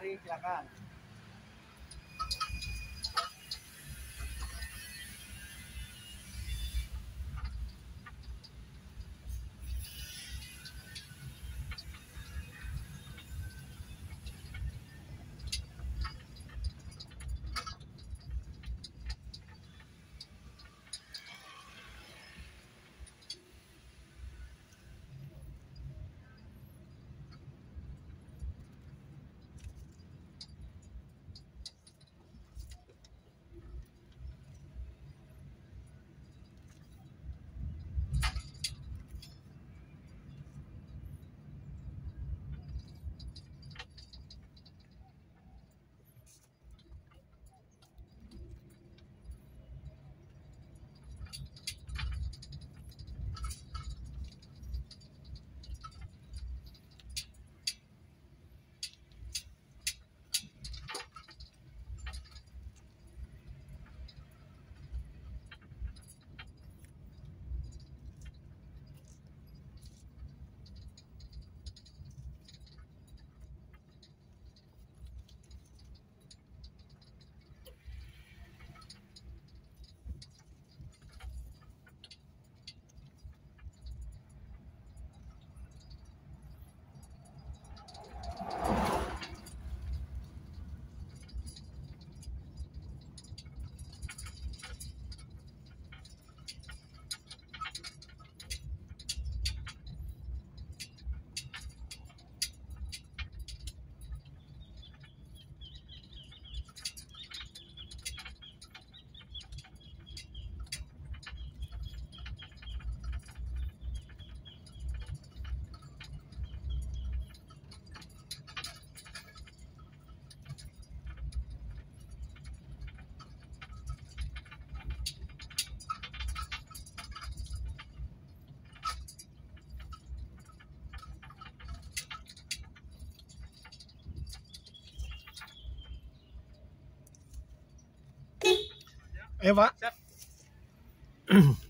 maaring silakan. 哎，完。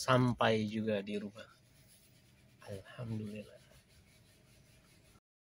Sampai juga di rumah. Alhamdulillah.